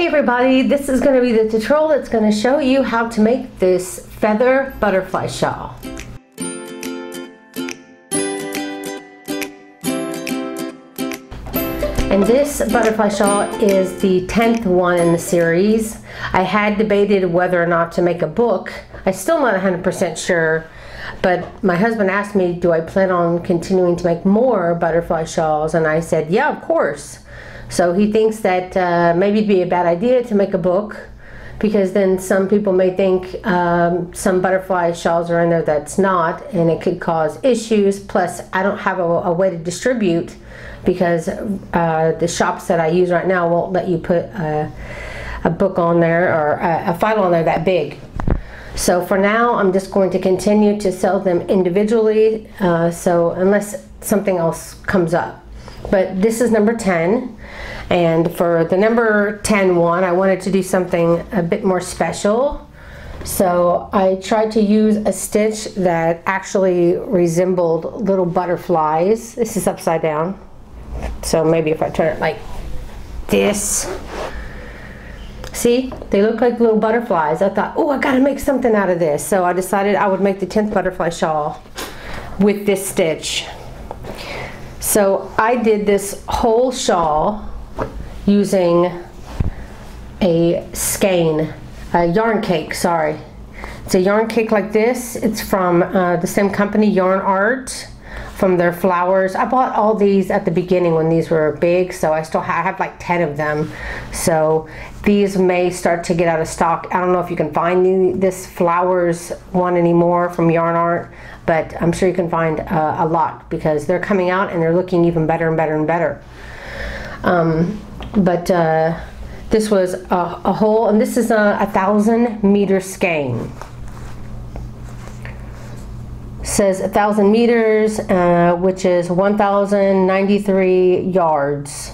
Hey everybody, this is going to be the tutorial that's going to show you how to make this feather butterfly shawl. And this butterfly shawl is the 10th one in the series. I had debated whether or not to make a book. I'm still not 100% sure, but my husband asked me, do I plan on continuing to make more butterfly shawls? And I said, yeah, of course. So he thinks that uh, maybe it'd be a bad idea to make a book because then some people may think um, some butterfly shawls are in there that's not and it could cause issues. Plus, I don't have a, a way to distribute because uh, the shops that I use right now won't let you put a, a book on there or a, a file on there that big. So for now, I'm just going to continue to sell them individually. Uh, so unless something else comes up. But this is number 10. And for the number 10 one, I wanted to do something a bit more special. So I tried to use a stitch that actually resembled little butterflies. This is upside down. So maybe if I turn it like this. See, they look like little butterflies. I thought, oh, I gotta make something out of this. So I decided I would make the 10th butterfly shawl with this stitch. So I did this whole shawl using a skein, a yarn cake, sorry. It's a yarn cake like this. It's from uh, the same company, Yarn Art, from their flowers. I bought all these at the beginning when these were big, so I still have, I have like 10 of them. So these may start to get out of stock. I don't know if you can find the, this flowers one anymore from Yarn Art, but I'm sure you can find uh, a lot because they're coming out and they're looking even better and better and better. Um, but uh, this was a, a, whole, and this is a, a thousand meter skein. Says a thousand meters, uh, which is 1,093 yards.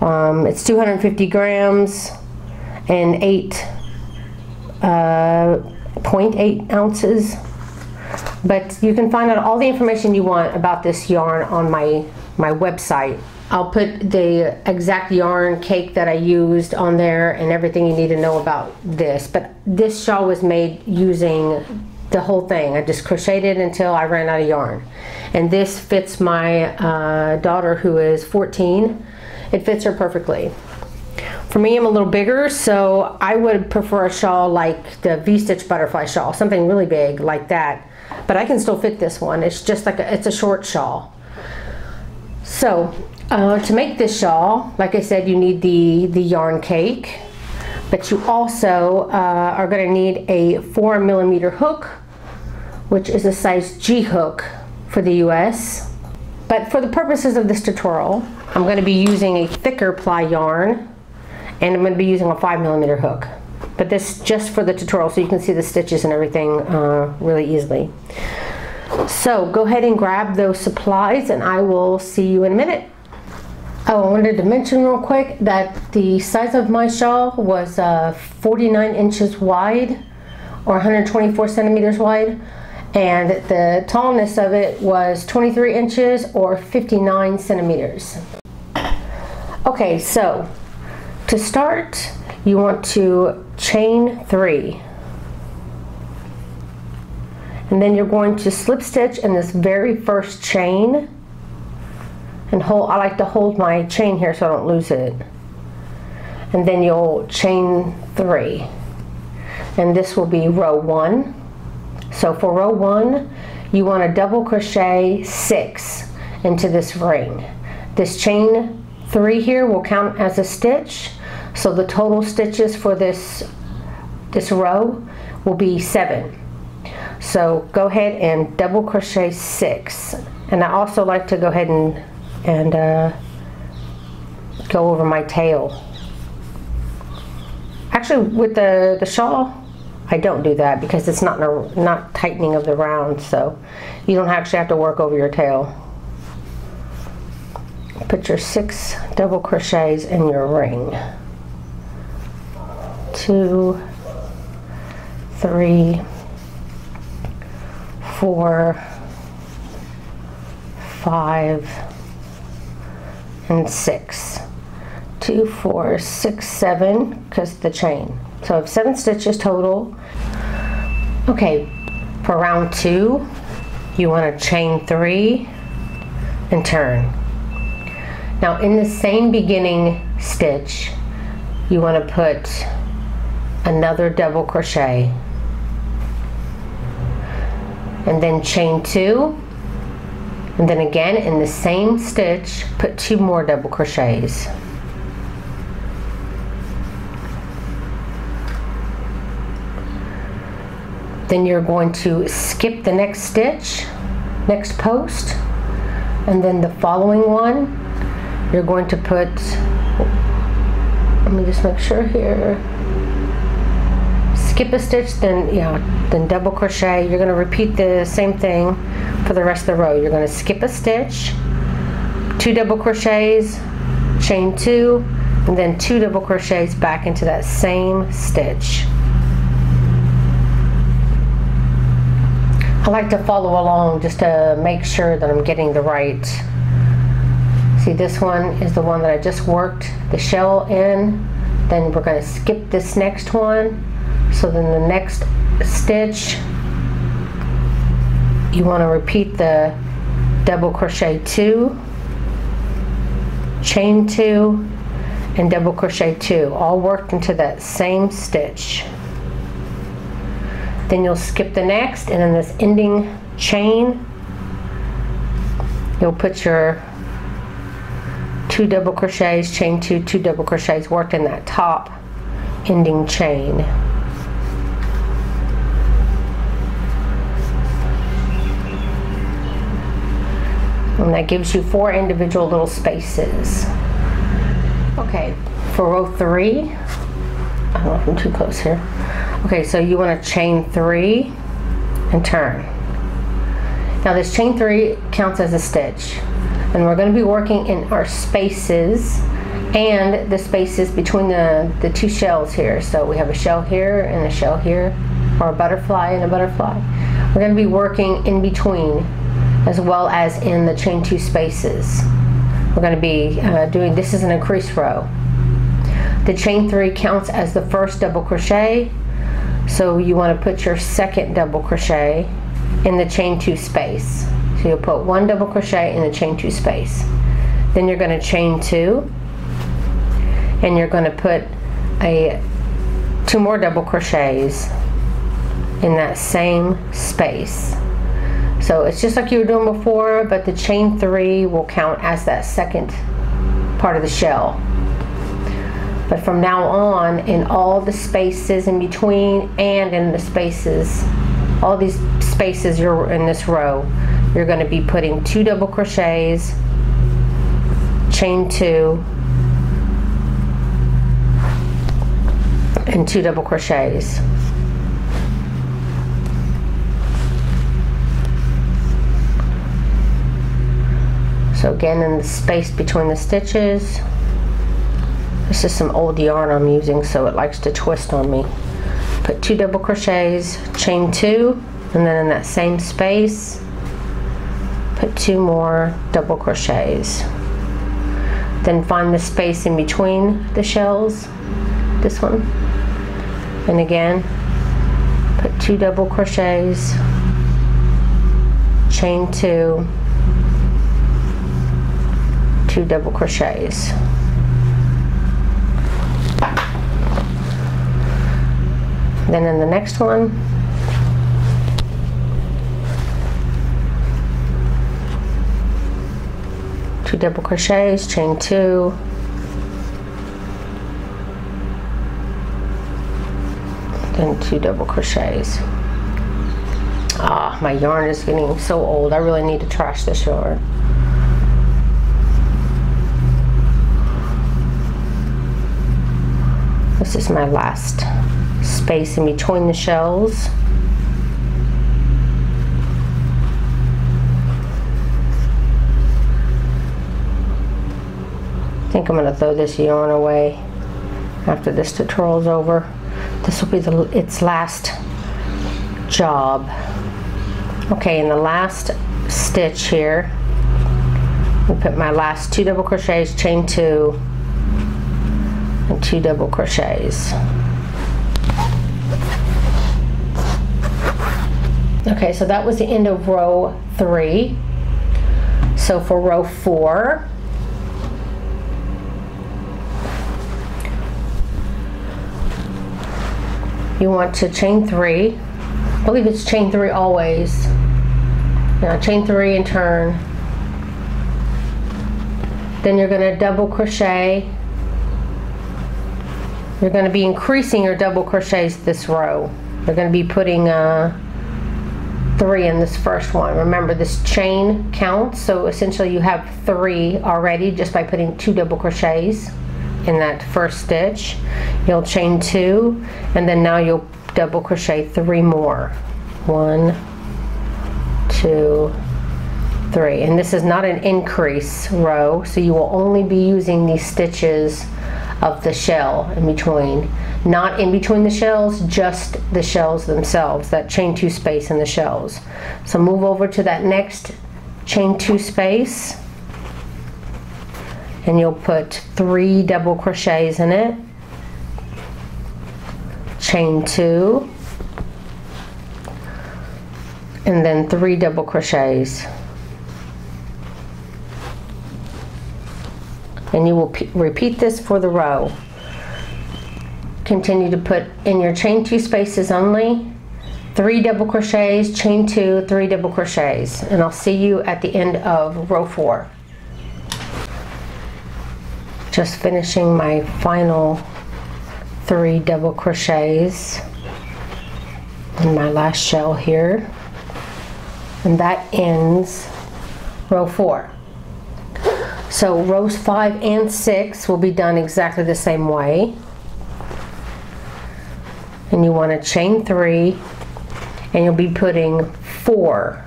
Um, it's 250 grams and 8 uh, 0.8 ounces. But you can find out all the information you want about this yarn on my, my website. I'll put the exact yarn cake that I used on there and everything you need to know about this. But this shawl was made using the whole thing. I just crocheted until I ran out of yarn. And this fits my uh, daughter who is 14. It fits her perfectly. For me, I'm a little bigger, so I would prefer a shawl like the V-stitch butterfly shawl, something really big like that. But I can still fit this one. It's just like a, it's a short shawl. So uh, to make this shawl, like I said, you need the, the yarn cake, but you also uh, are going to need a 4 millimeter hook, which is a size G hook for the US. But for the purposes of this tutorial, I'm going to be using a thicker ply yarn, and I'm going to be using a 5 millimeter hook. But this just for the tutorial so you can see the stitches and everything uh, really easily. So go ahead and grab those supplies and I will see you in a minute. Oh, I wanted to mention real quick that the size of my shawl was uh, 49 inches wide or 124 centimeters wide and the tallness of it was 23 inches or 59 centimeters. Okay, so to start you want to chain three and then you're going to slip stitch in this very first chain and hold, I like to hold my chain here so I don't lose it. And then you'll chain three. And this will be row one. So for row one, you want to double crochet six into this ring. This chain three here will count as a stitch. So the total stitches for this, this row will be seven. So go ahead and double crochet six. And I also like to go ahead and and uh, go over my tail. Actually, with the, the shawl, I don't do that because it's not, not tightening of the round, so you don't actually have to work over your tail. Put your six double crochets in your ring. Two, three, four, five, and six. two, four, six, seven, because the chain. So I have seven stitches total. Okay, for round two, you want to chain three and turn. Now in the same beginning stitch, you want to put another double crochet and then chain two and then again in the same stitch put two more double crochets. Then you're going to skip the next stitch next post. And then the following one you're going to put let me just make sure here skip a stitch then yeah then double crochet. You're going to repeat the same thing for the rest of the row. You're going to skip a stitch two double crochets chain two and then two double crochets back into that same stitch. I like to follow along just to make sure that I'm getting the right see this one is the one that I just worked the shell in. Then we're going to skip this next one so then the next stitch you want to repeat the double crochet two chain two and double crochet two all worked into that same stitch. Then you'll skip the next and then this ending chain you'll put your two double crochets chain two two double crochets worked in that top ending chain and that gives you four individual little spaces. Okay, for row three, I don't know if I'm too close here. Okay, so you want to chain three and turn. Now this chain three counts as a stitch and we're going to be working in our spaces and the spaces between the, the two shells here. So we have a shell here and a shell here or a butterfly and a butterfly. We're going to be working in between as well as in the chain two spaces. We're going to be uh, doing, this is an increase row. The chain three counts as the first double crochet, so you want to put your second double crochet in the chain two space. So you'll put one double crochet in the chain two space. Then you're going to chain two, and you're going to put a two more double crochets in that same space. So it's just like you were doing before, but the chain three will count as that second part of the shell. But from now on, in all the spaces in between and in the spaces, all these spaces you're in this row, you're going to be putting two double crochets, chain two, and two double crochets. So again, in the space between the stitches, this is some old yarn I'm using, so it likes to twist on me. Put two double crochets, chain two, and then in that same space, put two more double crochets. Then find the space in between the shells, this one, and again, put two double crochets, chain two, two double crochets. Then in the next one, two double crochets, chain two, then two double crochets. Ah, my yarn is getting so old. I really need to trash this yarn. This is my last space in between the shells. I think I'm going to throw this yarn away after this tutorial is over. This will be the, its last job. Okay, in the last stitch here, we put my last two double crochets, chain two, and two double crochets. Okay so that was the end of row three. So for row four you want to chain three. I believe it's chain three always. Now chain three and turn. Then you're going to double crochet you're going to be increasing your double crochets this row. You're going to be putting uh, three in this first one. Remember this chain counts so essentially you have three already just by putting two double crochets in that first stitch. You'll chain two and then now you'll double crochet three more. One two three. And this is not an increase row so you will only be using these stitches of the shell in between. Not in between the shells just the shells themselves that chain two space in the shells. So move over to that next chain two space and you'll put three double crochets in it. Chain two and then three double crochets and you will repeat this for the row. Continue to put in your chain two spaces only. Three double crochets chain two three double crochets. And I'll see you at the end of row four. Just finishing my final three double crochets in my last shell here. And that ends row four so rows five and six will be done exactly the same way. And you want to chain three and you'll be putting four.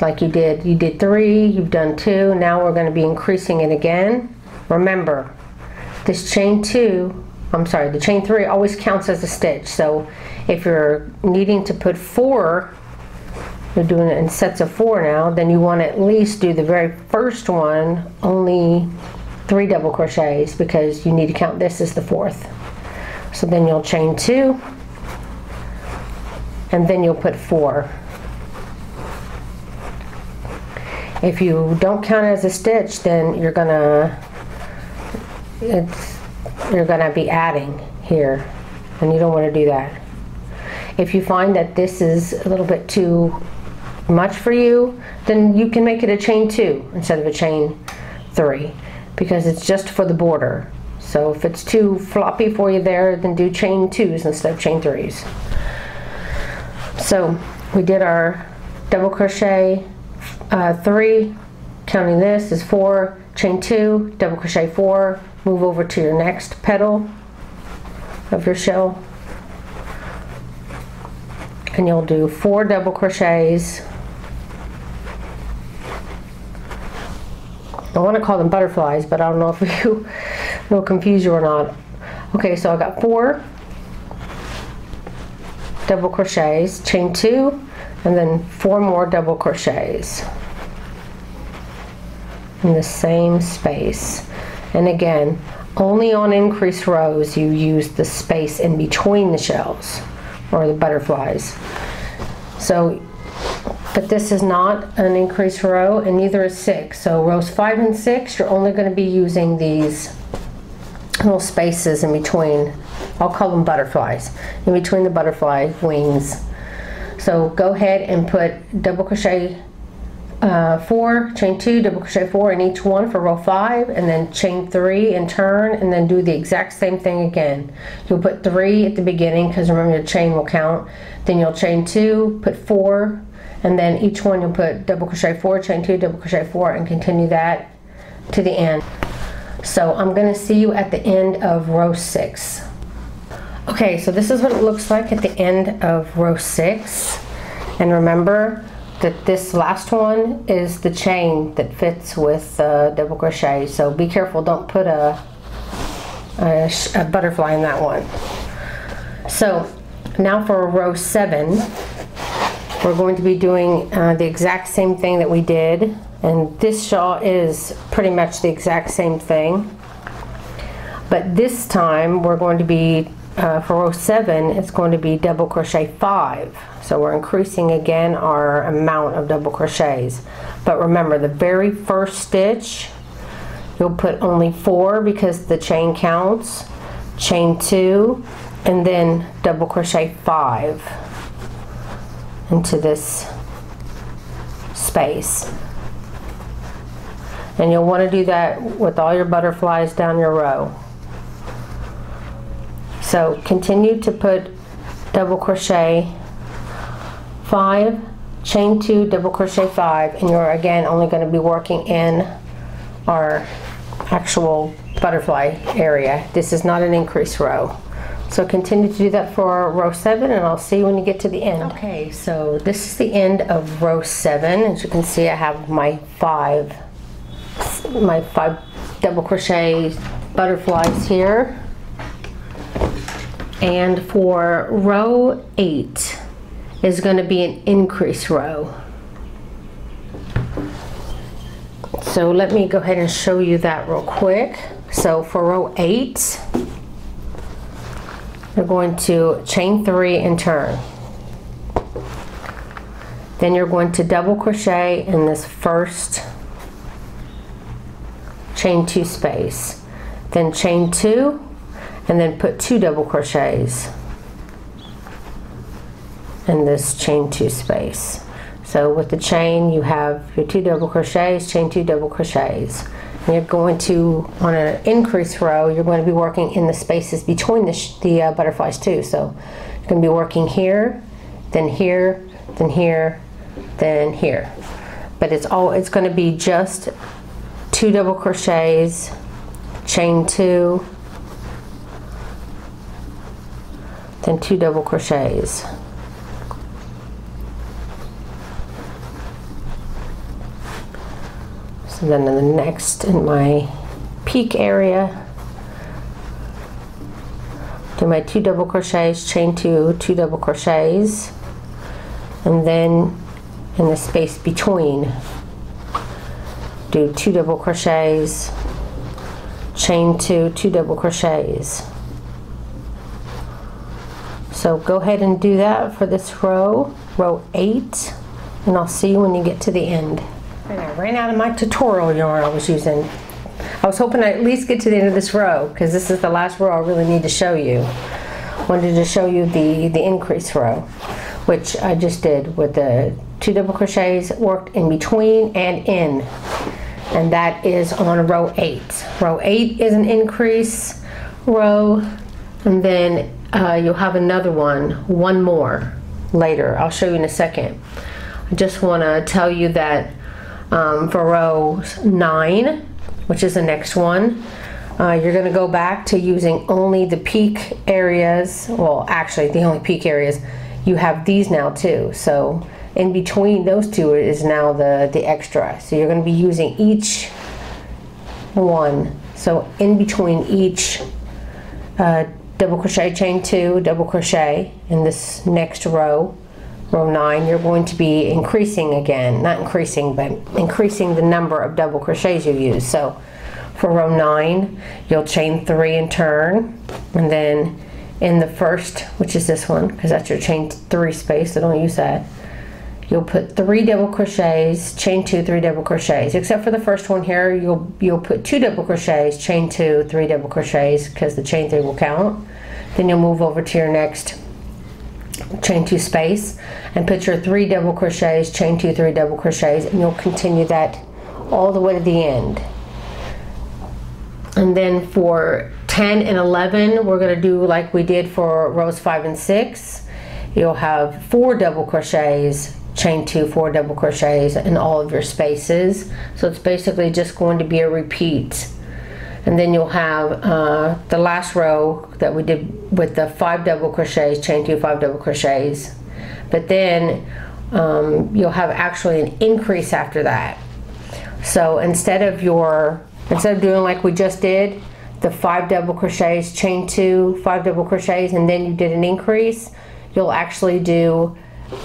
Like you did you did three you've done two. Now we're going to be increasing it again. Remember this chain two I'm sorry the chain three always counts as a stitch. So if you're needing to put four you're doing it in sets of four now. Then you want to at least do the very first one only three double crochets because you need to count this as the fourth. So then you'll chain two and then you'll put four. If you don't count as a stitch then you're gonna it's you're gonna be adding here and you don't want to do that. If you find that this is a little bit too much for you then you can make it a chain two instead of a chain three because it's just for the border. So if it's too floppy for you there then do chain twos instead of chain threes. So we did our double crochet uh, three counting this is four chain two double crochet four move over to your next petal of your shell. And you'll do four double crochets I want to call them butterflies but I don't know if you will confuse you or not. Okay so I got four. Double crochets chain two and then four more double crochets. In the same space. And again, only on increased rows you use the space in between the shells or the butterflies. So, but this is not an increased row and neither is six. So rows five and six, you're only going to be using these little spaces in between. I'll call them butterflies, in between the butterfly wings. So go ahead and put double crochet uh, four, chain two, double crochet four in each one for row five, and then chain three and turn, and then do the exact same thing again. You'll put three at the beginning, because remember your chain will count. Then you'll chain two, put four, and then each one you'll put double crochet four, chain two, double crochet four, and continue that to the end. So I'm going to see you at the end of row six. Okay, so this is what it looks like at the end of row six. And remember, that this last one is the chain that fits with uh, double crochet so be careful don't put a, a, a butterfly in that one so now for row seven we're going to be doing uh, the exact same thing that we did and this shawl is pretty much the exact same thing. But this time we're going to be uh, for row 7 it's going to be double crochet 5 so we're increasing again our amount of double crochets. But remember the very first stitch you'll put only 4 because the chain counts chain 2 and then double crochet 5 into this space and you'll want to do that with all your butterflies down your row so continue to put double crochet five, chain two, double crochet five, and you're again only going to be working in our actual butterfly area. This is not an increase row. So continue to do that for row seven and I'll see you when you get to the end. Okay, so this is the end of row seven. As you can see, I have my five, my five double crochet butterflies here. And for row eight is going to be an increase row. So let me go ahead and show you that real quick. So for row eight, you're going to chain three and turn. Then you're going to double crochet in this first chain two space. Then chain two and then put two double crochets in this chain two space. So with the chain you have your two double crochets, chain two double crochets. You're going to, on an increase row, you're going to be working in the spaces between the, the uh, butterflies too. So you're going to be working here, then here, then here, then here. But it's all, it's going to be just two double crochets, chain two, then two double crochets so then in the next in my peak area do my two double crochets chain two two double crochets and then in the space between do two double crochets chain two two double crochets so go ahead and do that for this row, row eight, and I'll see you when you get to the end. And I ran out of my tutorial yarn I was using. I was hoping I'd at least get to the end of this row because this is the last row I really need to show you. Wanted to show you the, the increase row, which I just did with the two double crochets worked in between and in. And that is on row eight. Row eight is an increase row, and then uh, you'll have another one, one more later. I'll show you in a second. I just want to tell you that um, for row nine, which is the next one, uh, you're going to go back to using only the peak areas. Well, actually, the only peak areas. You have these now too. So in between those two is now the, the extra. So you're going to be using each one. So in between each uh, double crochet chain two double crochet in this next row row nine you're going to be increasing again not increasing but increasing the number of double crochets you use. So for row nine you'll chain three and turn and then in the first which is this one because that's your chain three space so don't use that you'll put three double crochets chain two three double crochets. Except for the first one here you'll you'll put two double crochets chain two three double crochets because the chain three will count. Then you'll move over to your next chain two space and put your three double crochets chain two three double crochets and you'll continue that all the way to the end. And then for 10 and 11 we're going to do like we did for rows 5 and 6 you'll have four double crochets chain two four double crochets in all of your spaces. So it's basically just going to be a repeat and then you'll have uh, the last row that we did with the five double crochets chain two five double crochets. But then um, you'll have actually an increase after that. So instead of your instead of doing like we just did the five double crochets chain two five double crochets and then you did an increase you'll actually do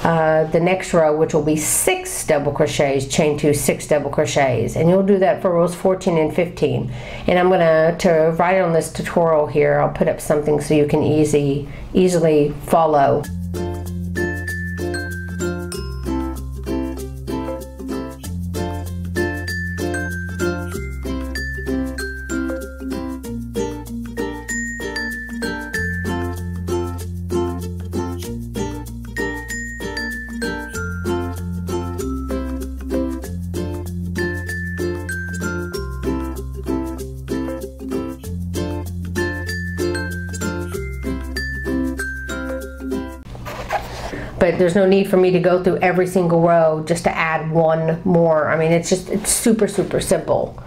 uh, the next row, which will be six double crochets, chain two, six double crochets. And you'll do that for rows 14 and 15. And I'm gonna, to write on this tutorial here, I'll put up something so you can easy, easily follow. But there's no need for me to go through every single row just to add one more. I mean, it's just, it's super, super simple.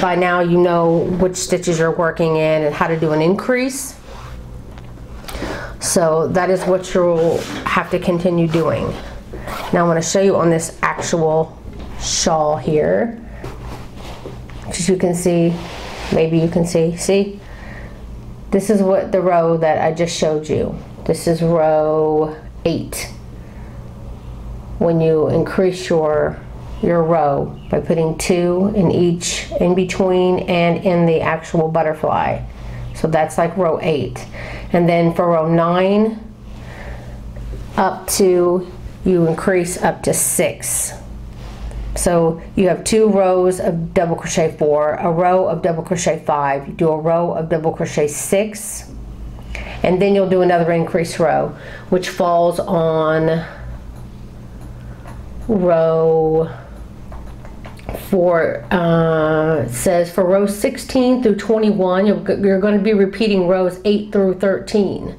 By now you know which stitches you're working in and how to do an increase. So that is what you'll have to continue doing. Now I want to show you on this actual shawl here. As you can see, maybe you can see, see? This is what the row that I just showed you. This is row eight. When you increase your, your row by putting two in each, in between and in the actual butterfly. So that's like row eight. And then for row nine, up to, you increase up to six. So you have two rows of double crochet four, a row of double crochet five, you do a row of double crochet six, and then you'll do another increase row which falls on row for uh, says for row 16 through 21 you're going to be repeating rows 8 through 13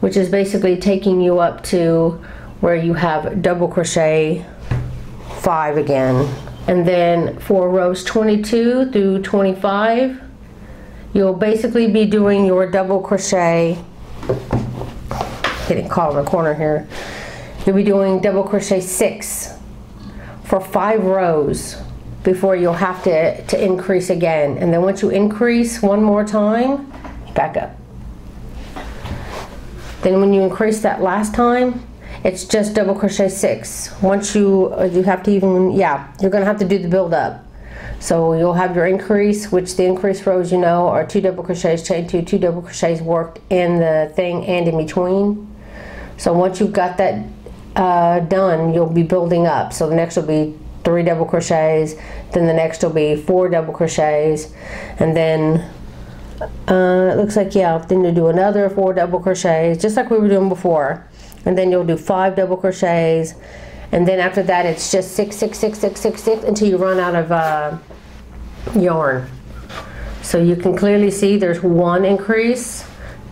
which is basically taking you up to where you have double crochet 5 again. And then for rows 22 through 25 you'll basically be doing your double crochet. Getting caught in the corner here. You'll be doing double crochet six for five rows before you'll have to, to increase again. And then once you increase one more time back up. Then when you increase that last time it's just double crochet six. Once you uh, you have to even yeah you're gonna have to do the build up so you'll have your increase, which the increase rows you know are two double crochets, chain two, two double crochets worked in the thing and in between. So once you've got that uh, done, you'll be building up. So the next will be three double crochets, then the next will be four double crochets, and then uh, it looks like, yeah, then you'll do another four double crochets, just like we were doing before. And then you'll do five double crochets, and then after that it's just six, six, six, six, six, six, until you run out of uh, yarn. So you can clearly see there's one increase,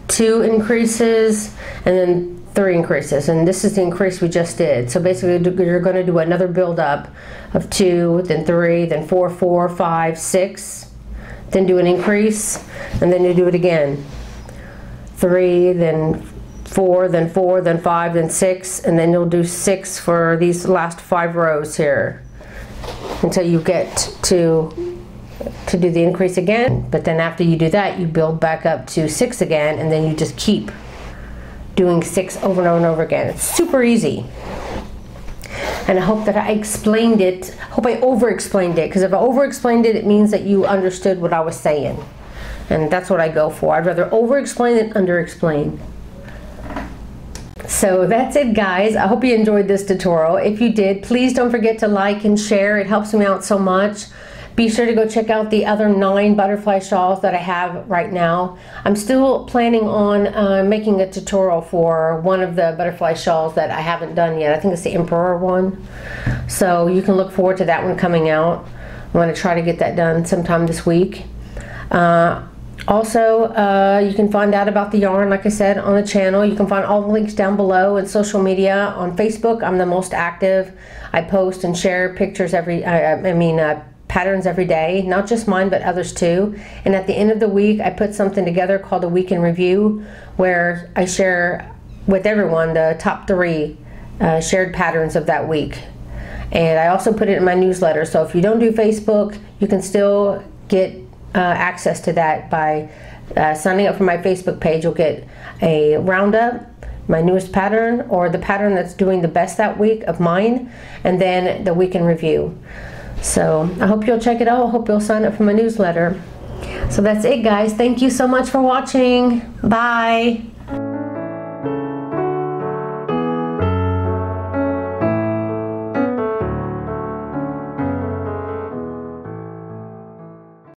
two increases, and then three increases. And this is the increase we just did. So basically you're going to do another build up of two, then three, then four, four, five, six, then do an increase, and then you do it again. Three, then four, then four, then five, then six, and then you'll do six for these last five rows here until you get to to do the increase again. But then after you do that, you build back up to six again, and then you just keep doing six over and over and over again. It's super easy. And I hope that I explained it, hope I over-explained it, because if I over-explained it, it means that you understood what I was saying. And that's what I go for. I'd rather over-explain than under-explain. So that's it guys. I hope you enjoyed this tutorial. If you did, please don't forget to like and share. It helps me out so much. Be sure to go check out the other nine butterfly shawls that I have right now. I'm still planning on uh, making a tutorial for one of the butterfly shawls that I haven't done yet. I think it's the Emperor one. So you can look forward to that one coming out. I'm to try to get that done sometime this week. Uh, also, uh, you can find out about the yarn, like I said, on the channel. You can find all the links down below in social media. On Facebook, I'm the most active. I post and share pictures every, I, I mean, uh, patterns every day, not just mine, but others too. And at the end of the week, I put something together called a week in review where I share with everyone the top three uh, shared patterns of that week. And I also put it in my newsletter. So if you don't do Facebook, you can still get uh, access to that by uh, signing up for my Facebook page. You'll get a roundup my newest pattern or the pattern that's doing the best that week of mine, and then the week in review. So I hope you'll check it out. I hope you'll sign up for my newsletter. So that's it, guys. Thank you so much for watching. Bye.